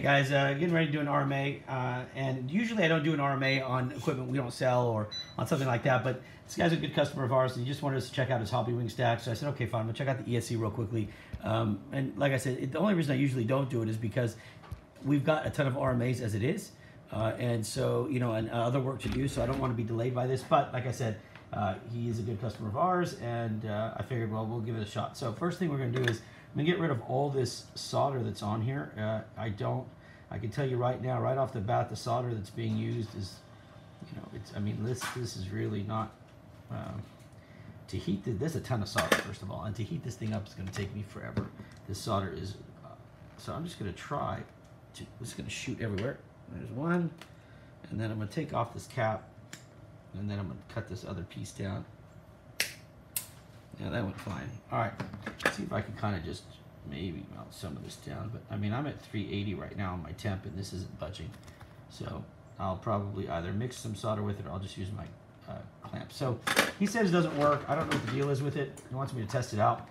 Hey guys, uh, getting ready to do an RMA, uh, and usually I don't do an RMA on equipment we don't sell or on something like that, but this guy's a good customer of ours, and he just wanted us to check out his Hobbywing stack, so I said, okay, fine, we'll check out the ESC real quickly. Um, and like I said, it, the only reason I usually don't do it is because we've got a ton of RMAs as it is, uh, and so, you know, and uh, other work to do, so I don't want to be delayed by this, but like I said, uh, he is a good customer of ours, and uh, I figured, well, we'll give it a shot. So first thing we're going to do is I'm to get rid of all this solder that's on here. Uh, I don't, I can tell you right now, right off the bat, the solder that's being used is, you know, it's, I mean, this, this is really not, um, to heat, the, there's a ton of solder, first of all, and to heat this thing up is to take me forever. This solder is, uh, so I'm just to try to, it's to shoot everywhere. There's one, and then I'm to take off this cap and then I'm gonna cut this other piece down. Yeah, that went fine. All right, Let's see if I can kind of just maybe melt some of this down. But I mean, I'm at 380 right now on my temp and this isn't budging. So I'll probably either mix some solder with it or I'll just use my uh, clamp. So he says it doesn't work. I don't know what the deal is with it. He wants me to test it out.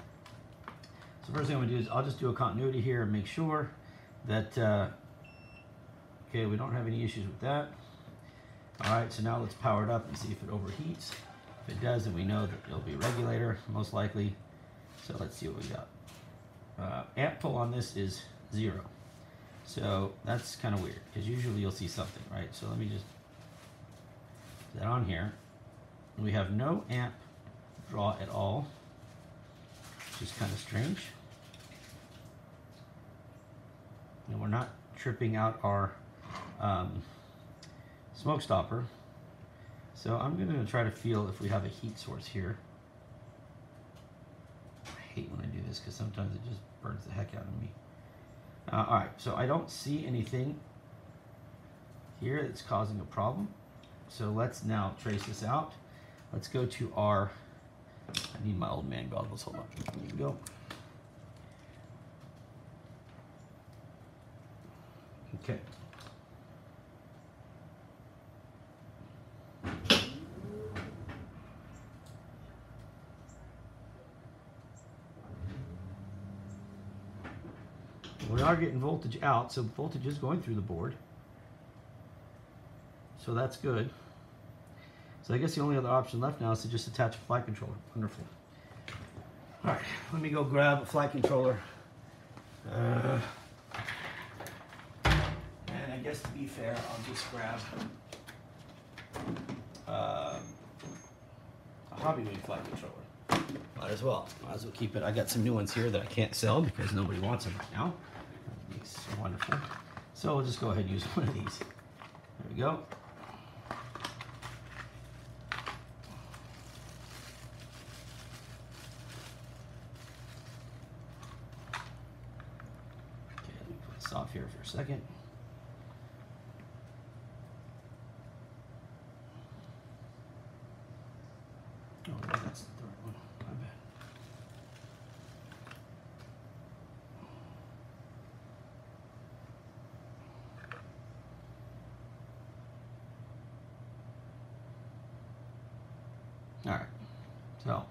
So first thing I'm gonna do is I'll just do a continuity here and make sure that, uh, okay, we don't have any issues with that. All right, so now let's power it up and see if it overheats. It does, then we know that it'll be regulator, most likely. So let's see what we got. Uh, amp pull on this is zero. So that's kind of weird, because usually you'll see something, right? So let me just put that on here. We have no amp draw at all, which is kind of strange. And we're not tripping out our um, smoke stopper. So I'm going to try to feel if we have a heat source here. I hate when I do this because sometimes it just burns the heck out of me. Uh, all right, so I don't see anything here that's causing a problem. So let's now trace this out. Let's go to our, I need my old man goggles, hold on, there you go. Okay. We are getting voltage out, so voltage is going through the board. So that's good. So I guess the only other option left now is to just attach a flight controller. Wonderful. All right, let me go grab a flight controller. Uh, and I guess to be fair, I'll just grab uh, a Hobbywing flight controller. Might as well. Might as well keep it. I got some new ones here that I can't sell because nobody wants them right now. These wonderful. So we'll just go ahead and use one of these. There we go. Okay, let me put this off here for a second. Oh, no, that's the right one. My bad. All right, so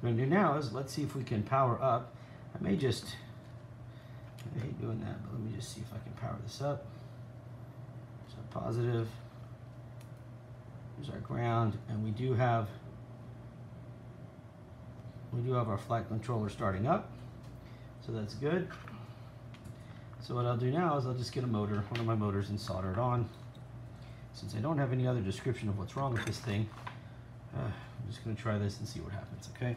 what gonna do now is let's see if we can power up. I may just, I hate doing that, but let me just see if I can power this up. So positive, here's our ground, and we do have, we do have our flight controller starting up, so that's good. So what I'll do now is I'll just get a motor, one of my motors, and solder it on. Since I don't have any other description of what's wrong with this thing, uh, I'm just going to try this and see what happens, okay?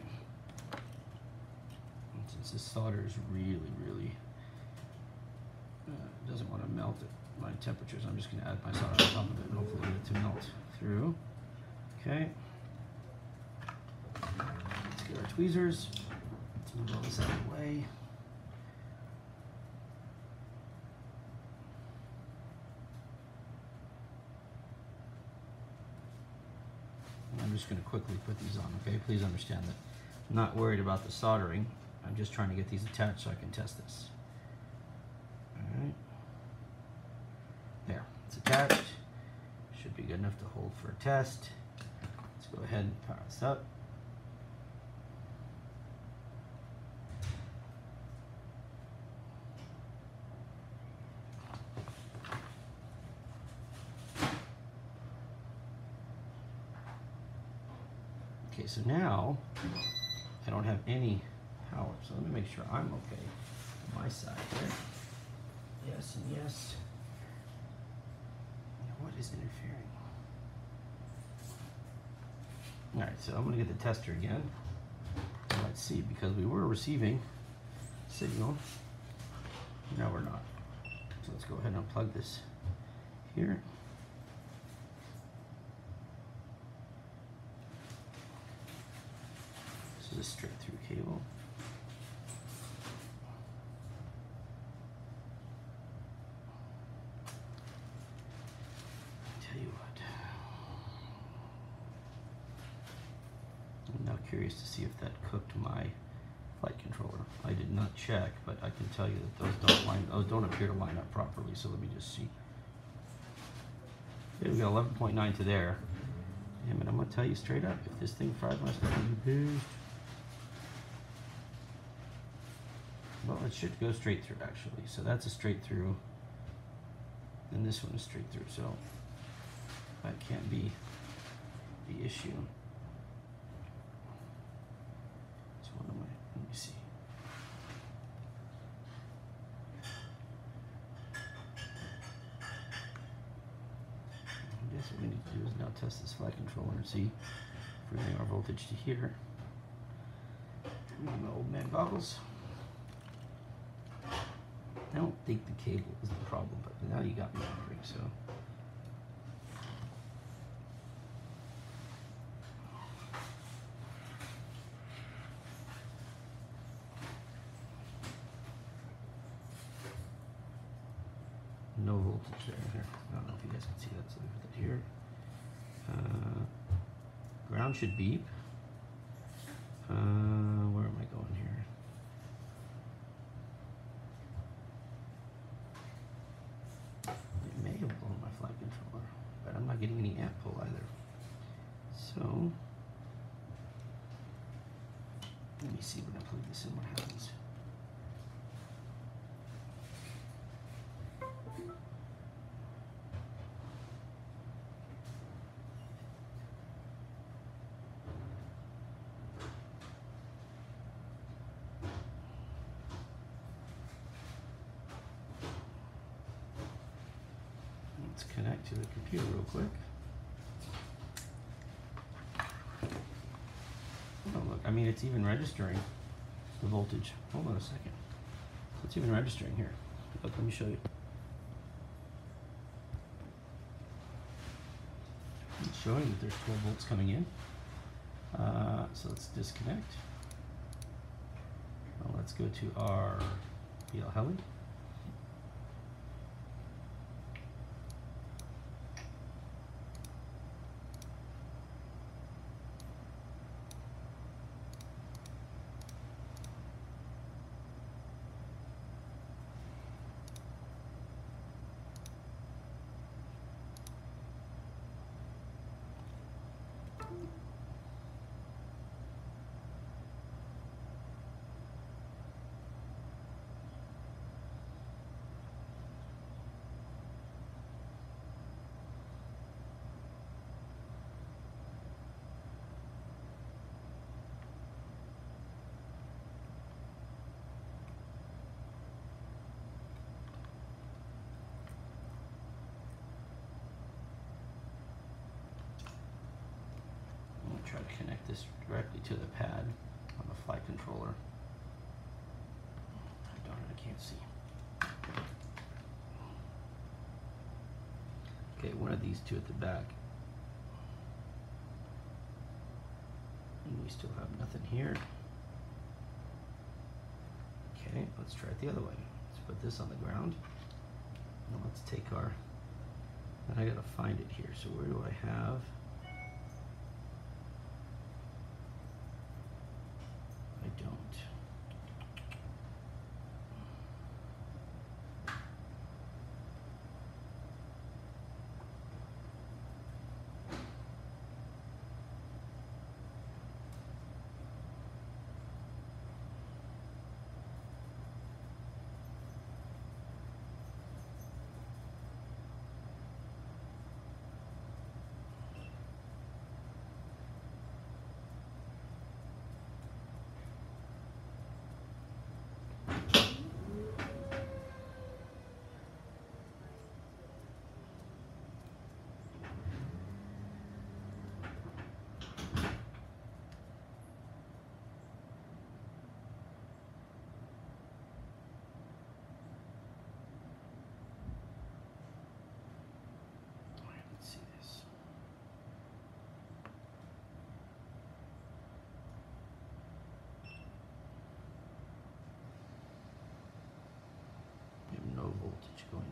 Since this solder is really, really, uh, doesn't want to melt at my temperatures, I'm just going to add my solder on top of it and hopefully get it to melt through. Okay. Let's get our tweezers. Let's move all this out of the way. I'm just going to quickly put these on, okay? Please understand that I'm not worried about the soldering. I'm just trying to get these attached so I can test this. All right. There, it's attached. Should be good enough to hold for a test. Let's go ahead and power this up. Okay, so now I don't have any power. So let me make sure I'm okay on my side here. Yes and yes. Now, what is interfering? All right, so I'm gonna get the tester again. Let's see, because we were receiving signal. Now we're not. So let's go ahead and unplug this here. This is a straight through cable. Tell you what. I'm now curious to see if that cooked my flight controller. I did not check, but I can tell you that those don't line, those don't appear to line up properly. So let me just see. There we got 11.9 to there. Damn it, I'm gonna tell you straight up, if this thing fried my. Well, it should go straight through actually. So that's a straight through. And this one is straight through, so that can't be the issue. So what am I, let me see. I guess what we need to do is now test this flight controller and see if we're our voltage to here. My old man goggles. I don't think the cable is the problem, but now you got me wondering, so. No voltage there. Here. I don't know if you guys can see that, so we put that here. Uh, ground should beep. Uh, where am I going here? It may have blown my flight controller, but I'm not getting any amp pull either. So, let me see when I plug this in what happens. Let's connect to the computer real quick. Look, I mean, it's even registering the voltage. Hold on a second. It's even registering here. Look, let me show you. It's showing that there's 12 volts coming in. Uh, so let's disconnect. Well, let's go to our BLHeli. Connect this directly to the pad on the flight controller. Darn it, I can't see. Okay, one of these two at the back. And we still have nothing here. Okay, let's try it the other way. Let's put this on the ground. Now let's take our, and I gotta find it here. So where do I have?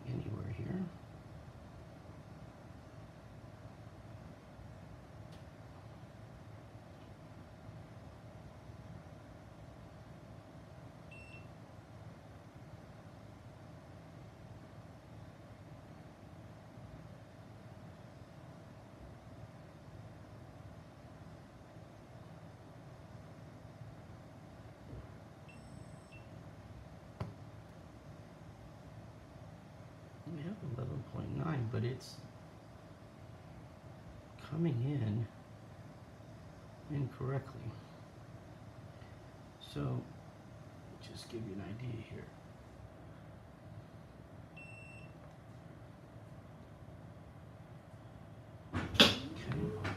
Anywhere here. We have eleven point nine, but it's coming in incorrectly. So, just give you an idea here. Okay.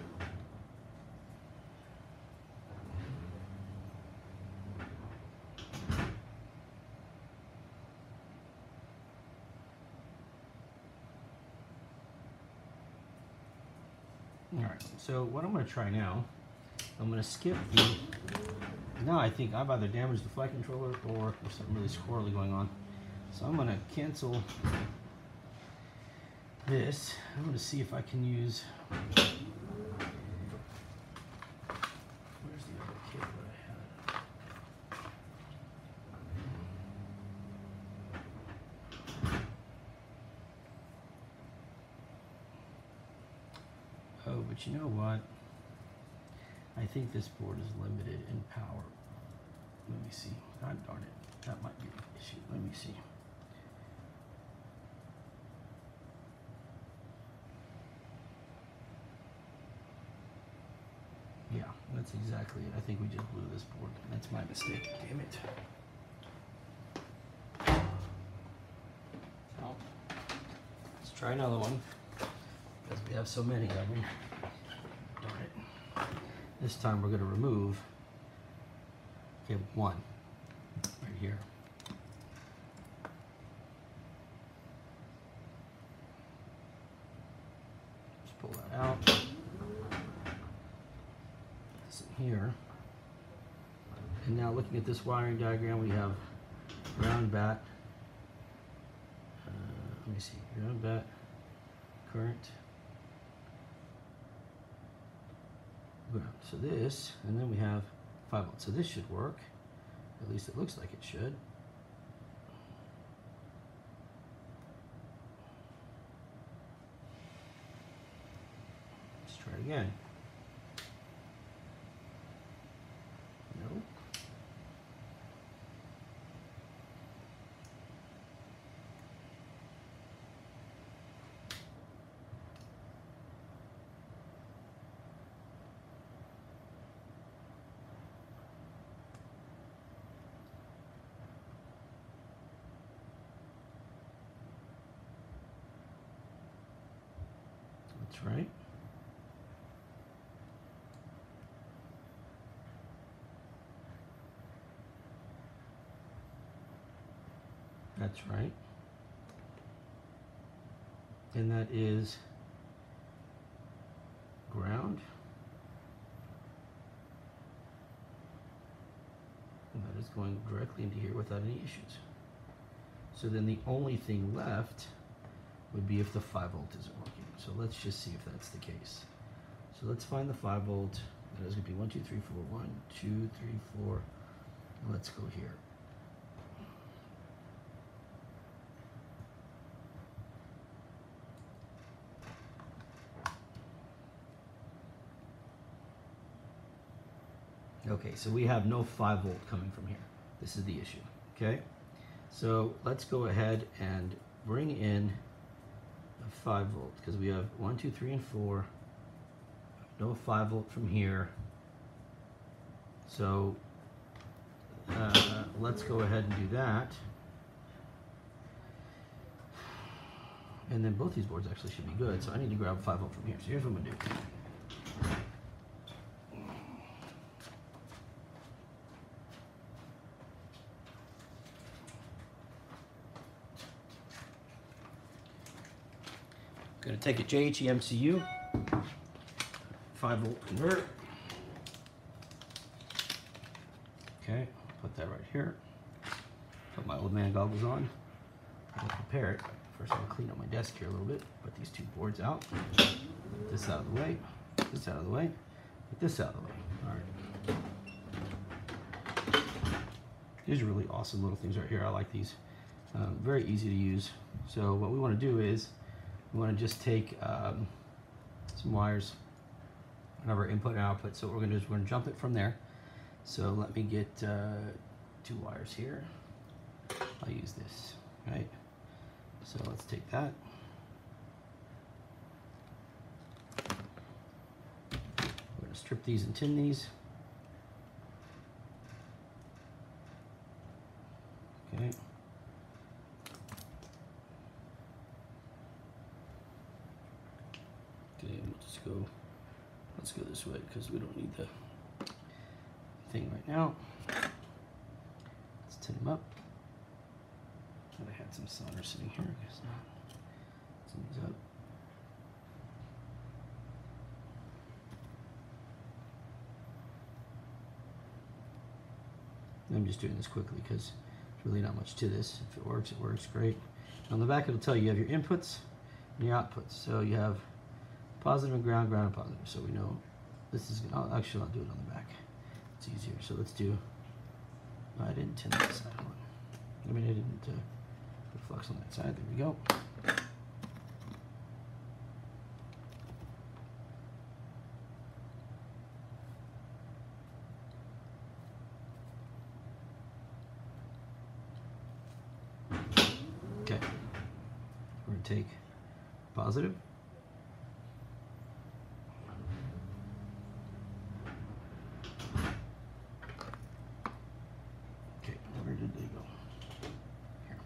All right, so what I'm gonna try now, I'm gonna skip the, now I think I've either damaged the flight controller or there's something really squirrely going on. So I'm gonna cancel this. I'm gonna see if I can use, where's the other cable that I had? Oh, but you know what? I think this board is limited in power. Let me see. God darn it. That might be the issue. Let me see. Yeah, that's exactly it. I think we just blew this board. That's my mistake. Damn it. Let's try another one. Because we have so many of them. This time we're going to remove okay, one right here. Just pull that out. This in here. And now looking at this wiring diagram, we have ground bat. Uh, let me see, ground bat, current. So this, and then we have 5 volts. So this should work. At least it looks like it should. Let's try it again. No. That's right. That's right. And that is ground. And that is going directly into here without any issues. So then the only thing left would be if the 5 volt isn't working. So let's just see if that's the case. So let's find the 5 volt. That is going to be 1, 2, 3, 4, 1, 2, 3, 4. Let's go here. Okay, so we have no 5 volt coming from here. This is the issue, okay? So let's go ahead and bring in 5 volt because we have 1, 2, 3, and 4. No 5 volt from here. So uh, let's go ahead and do that. And then both these boards actually should be good. So I need to grab 5 volt from here. So here's what I'm going to do. Take a JHEMCU, 5 volt converter. Okay, put that right here. Put my old man goggles on. I'll prepare it First, gonna clean up my desk here a little bit. Put these two boards out. Put this out of the way. Put this out of the way. Put this out of the way. All right. These are really awesome little things right here. I like these. Um, very easy to use. So what we want to do is we want to just take um, some wires of our input and output. So what we're going to do is we're going to jump it from there. So let me get uh, two wires here. I'll use this, right? So let's take that. We're going to strip these and tin these. Okay. Okay, we'll just go, let's go this way because we don't need the right now. Let's tin them up. I had some solder sitting here. I Guess not. Tin these up. I'm just doing this quickly because there's really not much to this. If it works, it works great. On the back, it'll tell you you have your inputs and your outputs. So you have positive and ground, ground and positive. So we know this is, I'll, actually I'll do it on the back. It's easier. So let's do, I didn't tin that side on. I mean, I didn't uh, put flux on that side. There we go. Okay. We're going to take positive. Okay, where did they go? Here.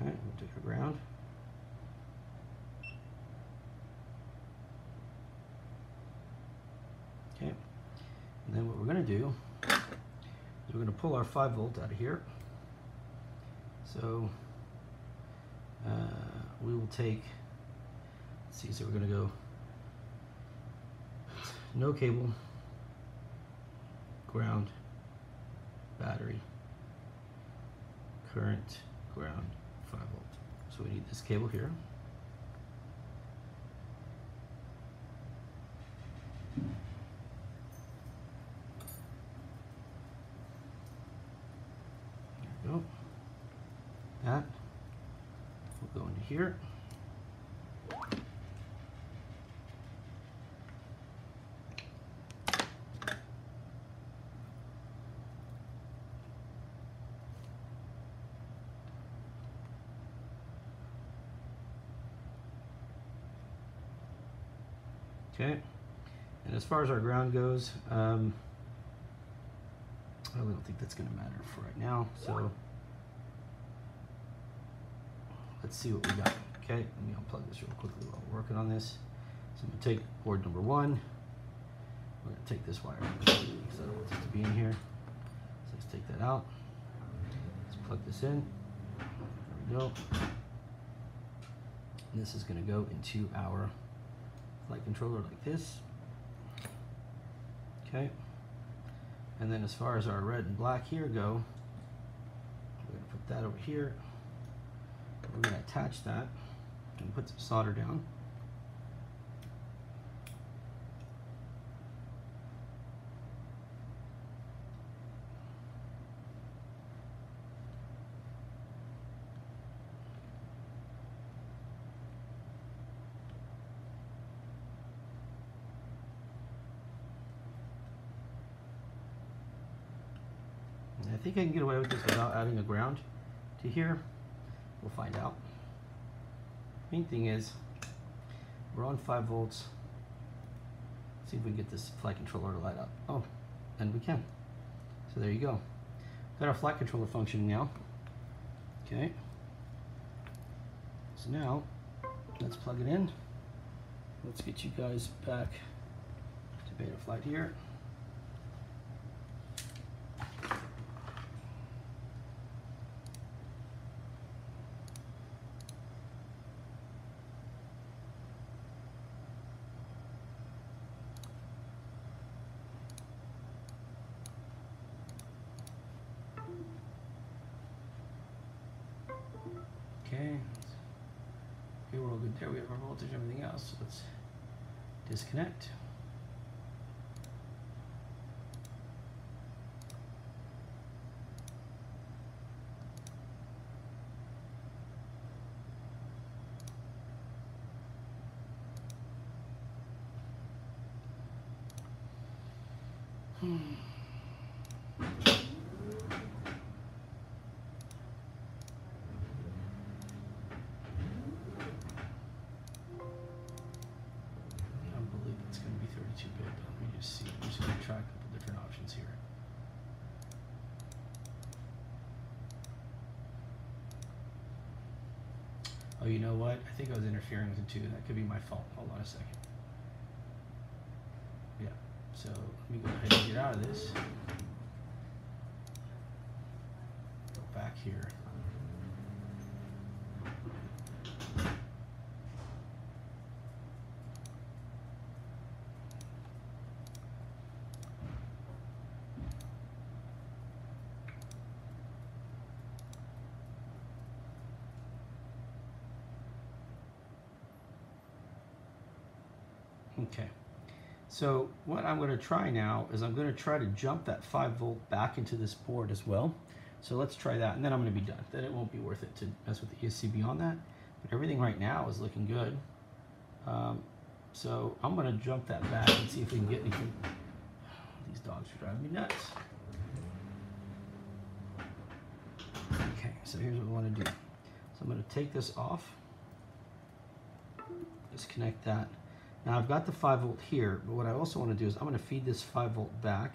Okay, we'll take our ground. Okay, and then what we're going to do is we're going to pull our 5 volt out of here. So uh, we will take, let's see, so we're going to go no cable, ground, battery, current, ground, 5 volt. So we need this cable here. There we go. That will go into here. Okay, and as far as our ground goes, um, I don't think that's going to matter for right now. So let's see what we got. Okay, let me unplug this real quickly while we're working on this. So I'm to take board number one. We're to take this wire because I don't want it to be in here. So let's take that out. Let's plug this in. There we go. And this is going to go into our flight controller like this. Okay. And then as far as our red and black here go, we're to put that over here. We're going to attach that and put some solder down. I think I can get away with this without adding a ground to here. We'll find out. Main thing is, we're on 5 volts. see if we can get this flight controller to light up. Oh, and we can. So there you go. Got our flight controller functioning now. Okay. So now, let's plug it in. Let's get you guys back to beta flight here. Okay. Okay, we're all good there. We have our voltage, everything else. So let's disconnect. Hmm. I don't believe it's going to be 32 bit, but let me just see. I'm just going to try a couple different options here. Oh, you know what? I think I was That could be my fault. Hold on a second. Yeah. So let me go ahead and get out of this. Go back here. Okay. So what I'm going to try now is I'm going to try to jump that 5 volt back into this board as well. So let's try that and then I'm going to be done. Then it won't be worth it to mess with the ESC beyond that. But everything right now is looking good. Um, so I'm going to jump that back and see if we can get anything. These dogs are driving me nuts. Okay, so here's what we want to do. So I'm going to take this off. Disconnect that. Now I've got the 5 volt here, but what I also want to do is I'm going to feed this 5 volt back.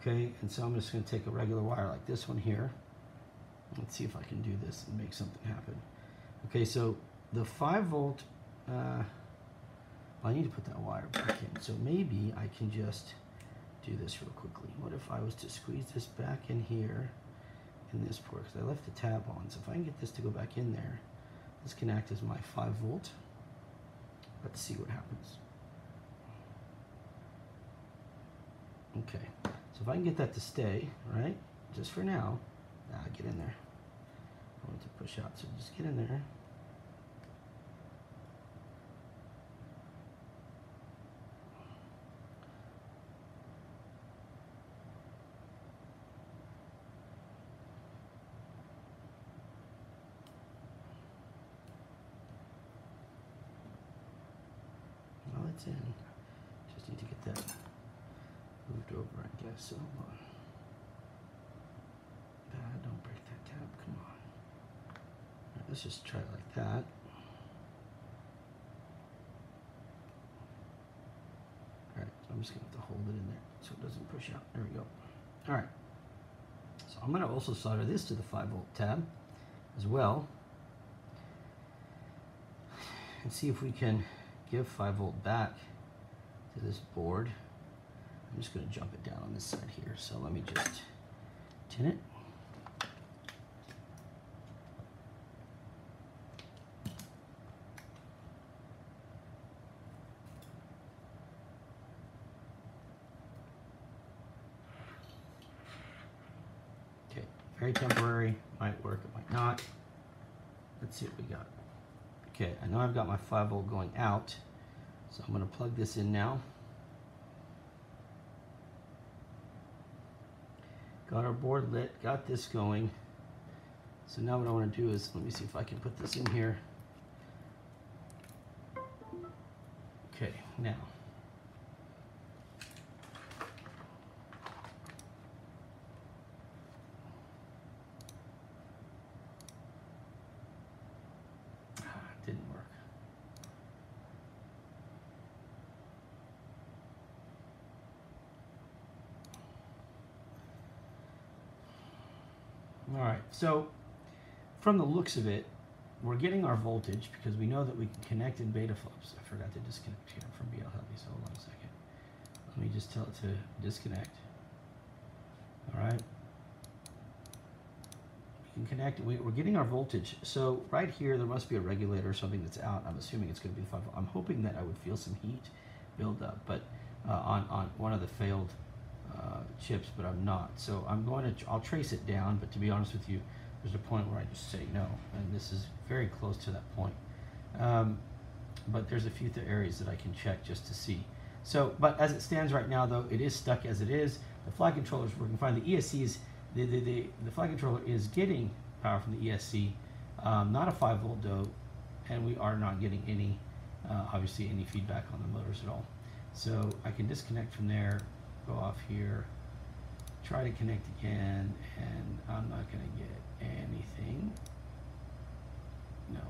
Okay, and so I'm just going to take a regular wire like this one here. Let's see if I can do this and make something happen. Okay, so the 5 volt, uh, I need to put that wire back in. So maybe I can just do this real quickly. What if I was to squeeze this back in here in this port? Because I left the tab on. So if I can get this to go back in there, this can act as my 5 volt. Let's see what happens. Okay, so if I can get that to stay, right, just for now, get in there. I want to push out, so just get in there. It's in. Just need to get that moved over, I guess. So. Ah, don't break that tab. Come on. Right, let's just try it like that. All right, so I'm just gonna have to hold it in there so it doesn't push out. There we go. All right. So I'm gonna also solder this to the 5 volt tab as well and see if we can give 5 volt back to this board. I'm just going to jump it down on this side here. So let me just tin it. Okay, very temporary. Might work, it might not. Let's see what we got. Okay, I know I've got my 5 volt going out, so I'm going to plug this in now. Got our board lit, got this going. So now what I want to do is, let me see if I can put this in here. Okay, now. Ah, it didn't work. All right, so from the looks of it, we're getting our voltage because we know that we can connect in Betaflight. I forgot to disconnect here from BLHeli, so hold on a second. Let me just tell it to disconnect. All right. We can connect, we, we're getting our voltage. So right here, there must be a regulator or something that's out. I'm assuming it's gonna be the 5 I'm hoping that I would feel some heat build up, but uh, on, on one of the failed uh, chips, but I'm not. So I'm going to, I'll trace it down, but to be honest with you, there's a point where I just say no, and this is very close to that point. Um, but there's a few areas that I can check just to see. So, but as it stands right now, though, it is stuck as it is. The flight controller is working fine. The ESCs, the, the, the, the flight controller is getting power from the ESC, um, not a 5 volt though, and we are not getting any, uh, obviously, any feedback on the motors at all. So I can disconnect from there, go off here, try to connect again, and I'm not going to get anything. No.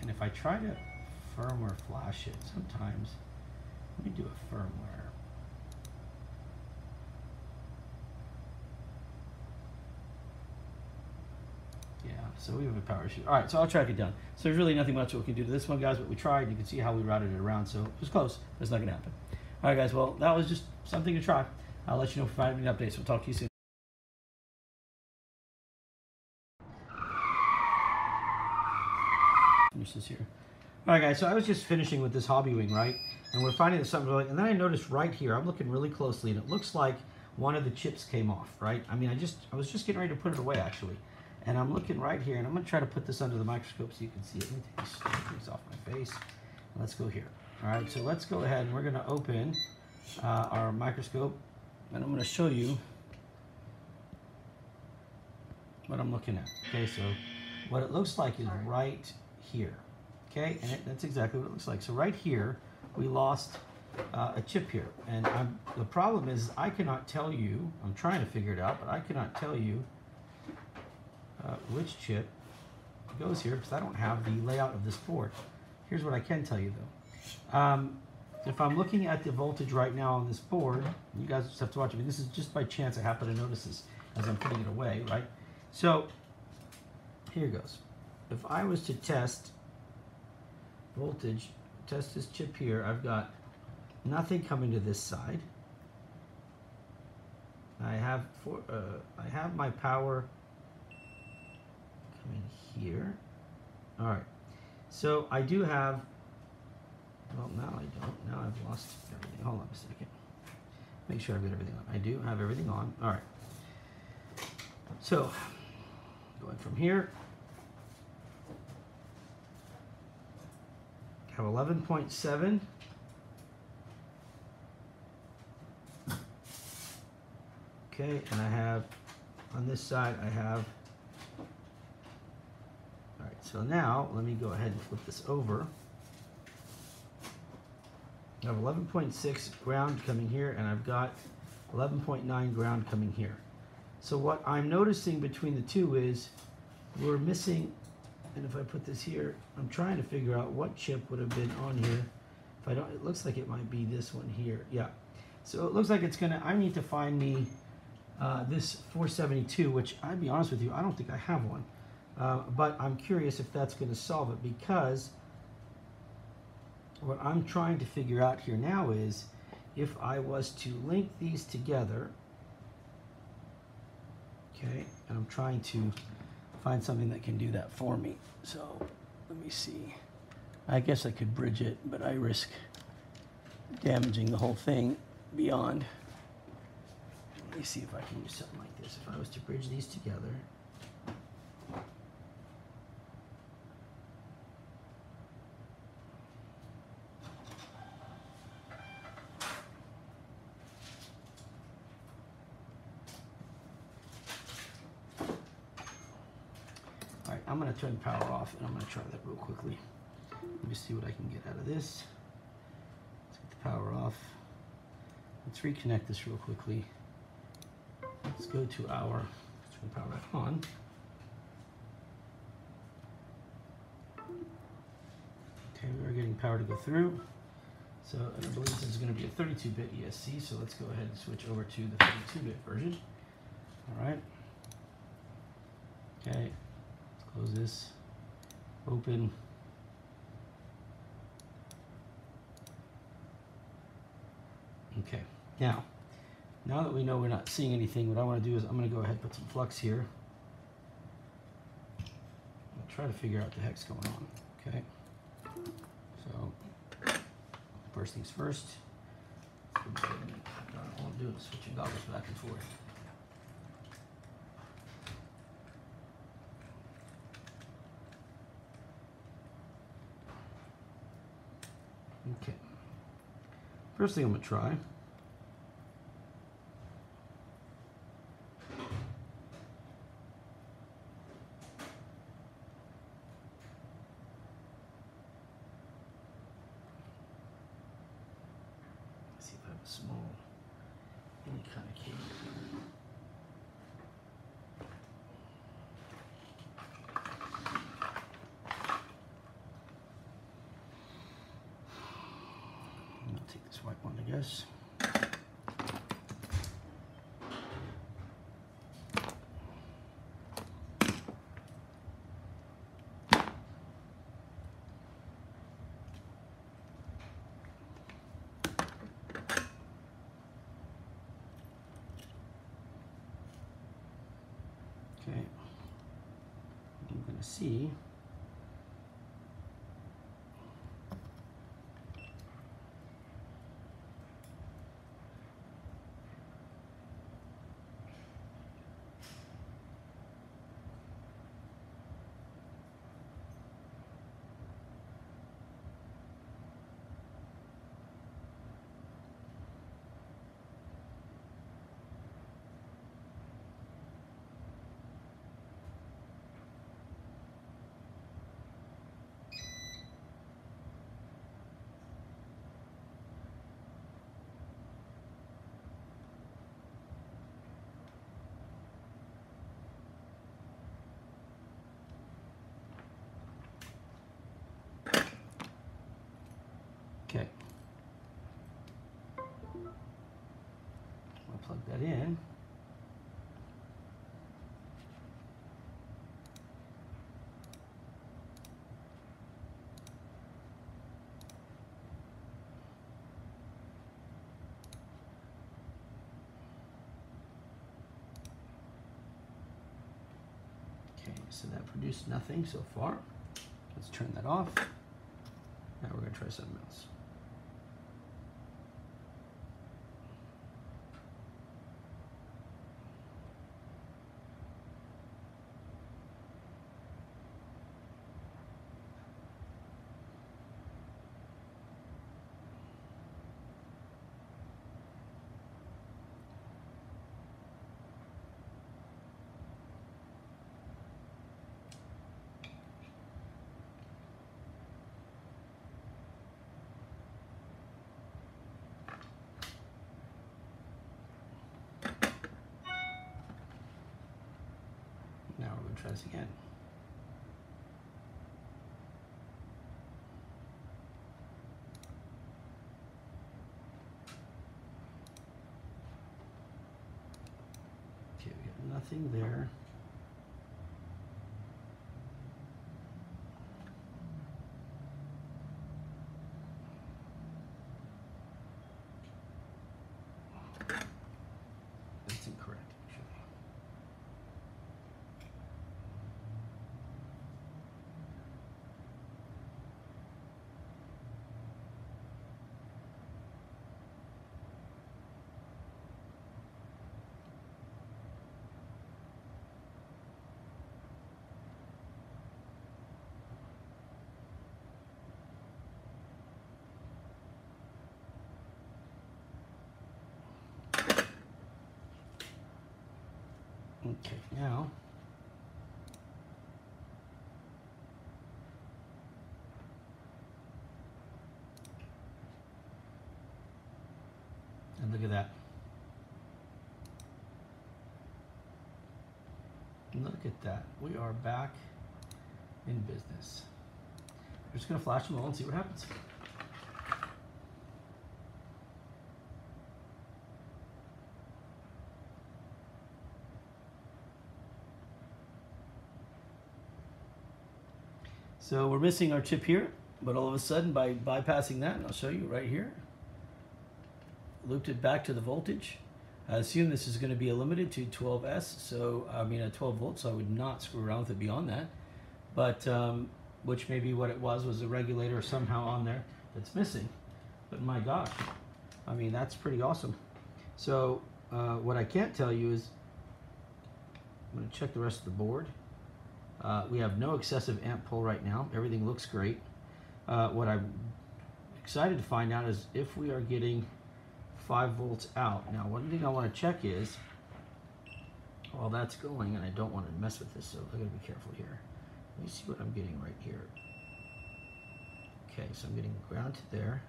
And if I try to firmware flash it, sometimes, let me do a firmware. Yeah, so we have a power issue. All right, so I'll track it down. So there's really nothing much we can do to this one, guys, but we tried. You can see how we routed it around, so it was close, but it's not going to happen. All right, guys, well, that was just something to try. I'll let you know if I have any updates. We'll talk to you soon. Finish this here. All right, guys, so I was just finishing with this Hobbywing, right? And we're finding that something really, and then I noticed right here, I'm looking really closely, and it looks like one of the chips came off, right? I mean, I just, I was just getting ready to put it away, actually. And I'm looking right here, and I'm gonna try to put this under the microscope so you can see it. Let me take these off my face. Let's go here. All right, so let's go ahead, and we're gonna open uh, our microscope, and I'm gonna show you what I'm looking at. Okay, so what it looks like is right here. Okay, and it, that's exactly what it looks like. So right here, we lost uh, a chip here. And I'm, the problem is I cannot tell you, I'm trying to figure it out, but I cannot tell you uh, which chip goes here because I don't have the layout of this board. Here's what I can tell you though. Um, if I'm looking at the voltage right now on this board, you guys just have to watch. I mean, this is just by chance I happen to notice this as I'm putting it away, right? So here goes. If I was to test voltage, test this chip here, I've got nothing coming to this side. I have for uh, I have my power coming here. All right, so I do have. Well, now I don't. Now I've lost everything. Hold on a second. Make sure I've got everything on. I do have everything on. All right. So going from here I have 11.7. Okay, and I have, on this side, I have, all right, so now let me go ahead and flip this over. I have 11.6 ground coming here, and I've got 11.9 ground coming here. So what I'm noticing between the two is we're missing and if I put this here, I'm trying to figure out what chip would have been on here. If I don't, it looks like it might be this one here. Yeah. So it looks like it's gonna, I need to find me uh, this 472, which I'd be honest with you, I don't think I have one. Uh, but I'm curious if that's gonna solve it because what I'm trying to figure out here now is if I was to link these together, okay, and I'm trying to find something that can do that for me. So let me see. I guess I could bridge it, but I risk damaging the whole thing beyond. Let me see if I can use something like this. If I was to bridge these together, I'm gonna turn the I'm gonna try that real quickly. Let me see what I can get out of this. Let's get the power off. Let's reconnect this real quickly. Let's go to our, turn the power back on. Okay, we are getting power to go through. So, I believe this is gonna be a 32-bit ESC, so let's go ahead and switch over to the 32-bit version. All right. Okay, let's Close this. Open. Okay, now, now that we know we're not seeing anything, what I want to do is I'm going to go ahead and put some flux here. I'll try to figure out the heck's going on, okay? So, first things first, I'm doing switching goggles back and forth. Okay. First thing I'm gonna try. Let's see if I have a small, any kind of cable. I'll take this white one, I guess. Okay. I'm gonna see. Okay. I'll plug that in. Okay, so that produced nothing so far. Let's turn that off. Now we're gonna try something else. This again. Okay, we got nothing there. That's incorrect, actually. Okay, now. And look at that. Look at that. We are back in business. We're just going to flash them all and see what happens. So we're missing our chip here, but all of a sudden by bypassing that, and I'll show you right here, looped it back to the voltage. I assume this is going to be a limited to 12S, so I mean at 12 volts, so I would not screw around with it beyond that. But um, which maybe what it was was a regulator somehow on there that's missing. But my gosh, I mean that's pretty awesome. So uh, what I can't tell you is, I'm going to check the rest of the board. Uh, we have no excessive amp pull right now. Everything looks great. Uh, what I'm excited to find out is if we are getting 5 volts out. Now, one thing I want to check is, while that's going, and I don't want to mess with this, so I gotta be careful here. Let me see what I'm getting right here. Okay, so I'm getting ground to there.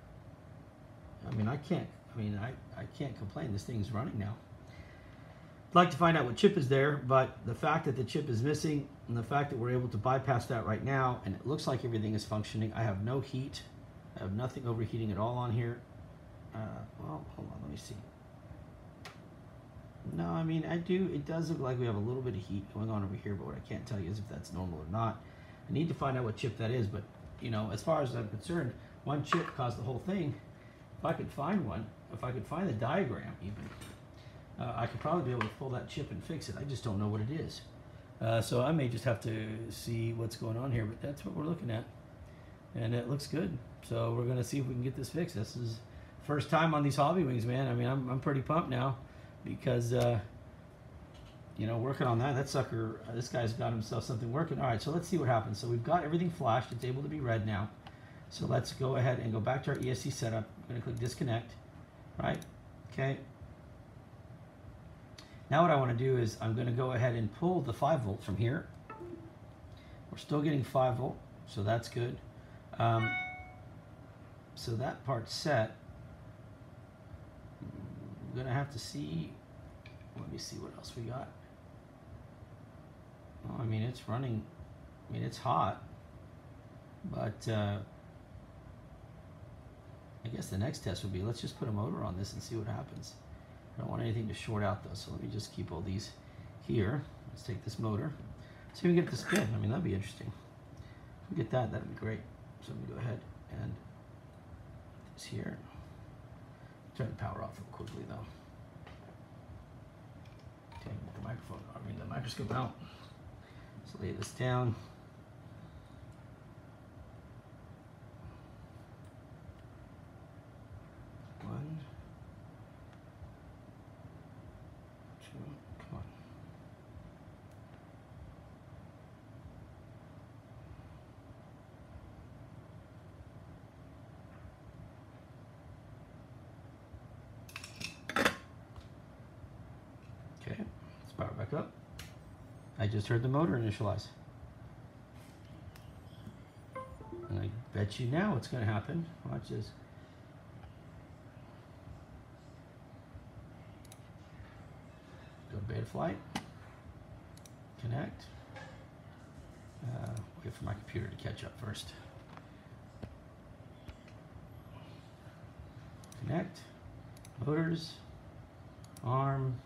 I mean, I can't, I mean, I, I can't complain. This thing's running now. I'd like to find out what chip is there, but the fact that the chip is missing and the fact that we're able to bypass that right now, and it looks like everything is functioning. I have no heat. I have nothing overheating at all on here. Uh, well, hold on, let me see. No, I mean, I do, it does look like we have a little bit of heat going on over here, but what I can't tell you is if that's normal or not. I need to find out what chip that is, but, you know, as far as I'm concerned, one chip caused the whole thing. If I could find one, if I could find the diagram even, uh, I could probably be able to pull that chip and fix it. I just don't know what it is. Uh, so I may just have to see what's going on here, but that's what we're looking at. And it looks good. So we're going to see if we can get this fixed. This is first time on these Hobbywings, man. I mean, I'm, I'm pretty pumped now because, uh, you know, working on that, that sucker, this guy's got himself something working. All right, so let's see what happens. So we've got everything flashed. It's able to be read now. So let's go ahead and go back to our ESC setup. I'm going to click disconnect, right? Okay. Now what I want to do is I'm going to go ahead and pull the 5 volt from here. We're still getting 5 volt, so that's good. Um, so that part's set. I'm going to have to see, let me see what else we got. Well, I mean, it's running, I mean, it's hot, but uh, I guess the next test would be, let's just put a motor on this and see what happens. I don't want anything to short out though, so let me just keep all these here. Let's take this motor. See if we can get to spin. I mean, that'd be interesting. If we get that, that'd be great. So I'm gonna go ahead and this here. Turn the power off real quickly though. Okay, the microphone, I mean the microscope out. Let's lay this down. One. Two, come on. Okay, let's power back up. I just heard the motor initialize. And I bet you now what's going to happen. Watch this. Go to Betaflight. Connect. Uh, wait for my computer to catch up first. Connect. Motors. Arm.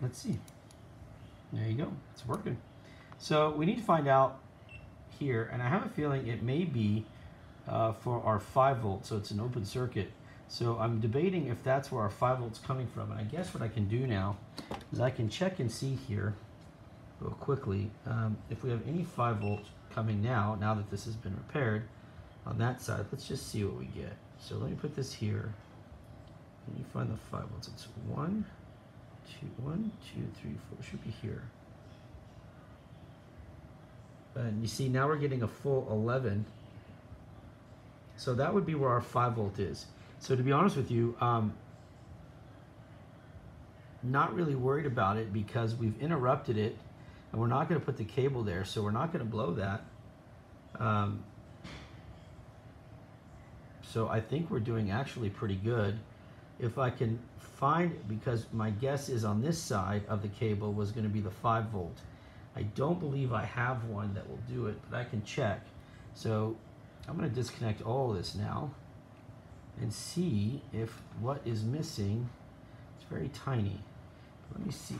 Let's see. There you go. It's working. So we need to find out here, and I have a feeling it may be uh, for our 5 volt, so it's an open circuit. So I'm debating if that's where our 5 volt's coming from, and I guess what I can do now is I can check and see here real quickly um, if we have any 5 volt coming now, now that this has been repaired on that side. Let's just see what we get. So let me put this here. Let me find the 5 volts. It's 1, two, one, two, three, four. Should be here. And you see now we're getting a full 11. So that would be where our 5 volt is. So to be honest with you, um, not really worried about it because we've interrupted it and we're not going to put the cable there. So we're not going to blow that. Um, so I think we're doing actually pretty good. If I can find, because my guess is on this side of the cable was going to be the 5 volt. I don't believe I have one that will do it, but I can check. So I'm going to disconnect all this now and see if what is missing, it's very tiny. Let me see.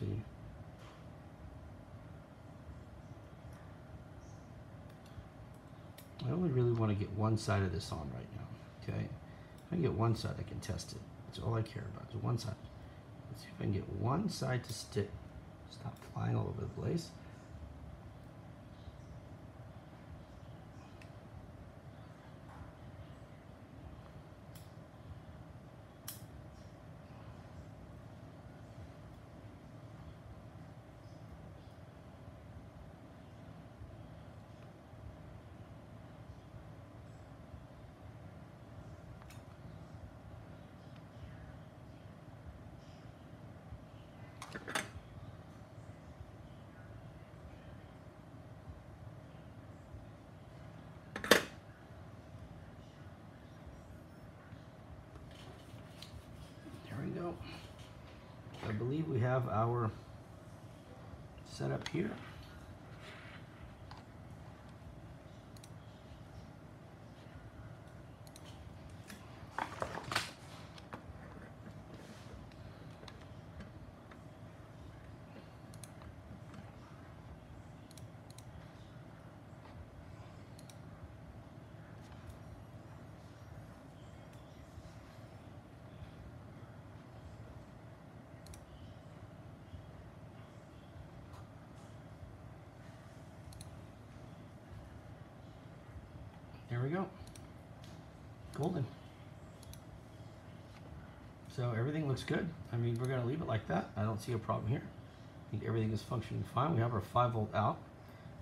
See. I only really want to get one side of this on right now, okay? If I get one side, I can test it. That's all I care about, is one side. Let's see if I can get one side to stick. Stop flying all over the place. There we go. I believe we have our setup here. There we go. Golden. So everything looks good. I mean, we're gonna leave it like that. I don't see a problem here. I think everything is functioning fine. We have our five volt out.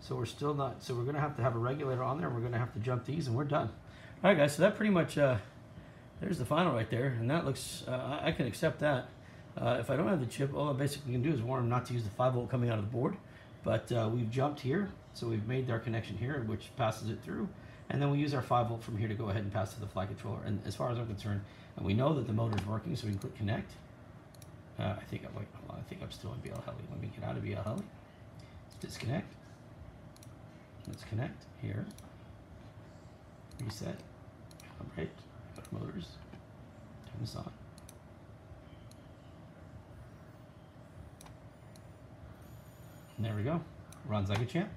So we're still not, so we're gonna have to have a regulator on there. We're gonna have to jump these and we're done. All right guys, so that pretty much, uh, there's the final right there. And that looks, uh, I can accept that. Uh, if I don't have the chip, all I basically can do is warn them not to use the 5 volt coming out of the board. But uh, we've jumped here, so we've made our connection here, which passes it through. And then we use our 5 volt from here to go ahead and pass to the flight controller. And as far as I'm concerned, and we know that the motor is working, so we can click connect. Uh, I think I'm like, I think I'm still in BLHeli. Let me get out of BLHeli. Let's disconnect. Let's connect here. Reset. All right. Go to motors. Turn this on. And there we go. Runs like a champ.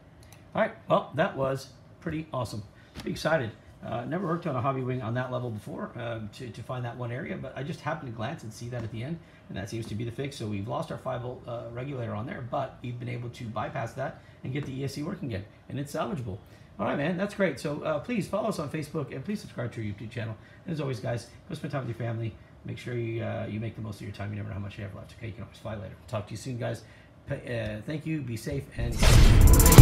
All right. Well, that was pretty awesome. Excited. Uh, never worked on a Hobbywing on that level before um, to, to find that one area, but I just happened to glance and see that at the end, and that seems to be the fix. So we've lost our 5 volt uh, regulator on there, but we've been able to bypass that and get the ESC working again, and it's salvageable. All right, man, that's great. So uh, please follow us on Facebook and please subscribe to our YouTube channel. And as always, guys, go spend time with your family. Make sure you uh, you make the most of your time. You never know how much you have left. Okay, you can always fly later. Talk to you soon, guys. Uh, thank you. Be safe and.